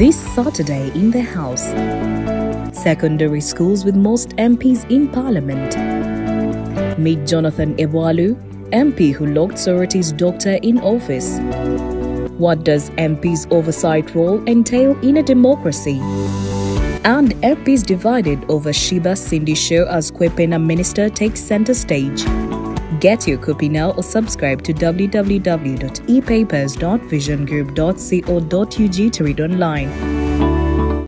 This Saturday in the House. Secondary schools with most MPs in Parliament. Meet Jonathan Ebwalu, MP who locked Soroti's doctor in office. What does MP's oversight role entail in a democracy? And MPs divided over Sheebah Cindy show as Kwepena minister takes center stage. Get your copy now or subscribe to www.epapers.visiongroup.co.ug to read online.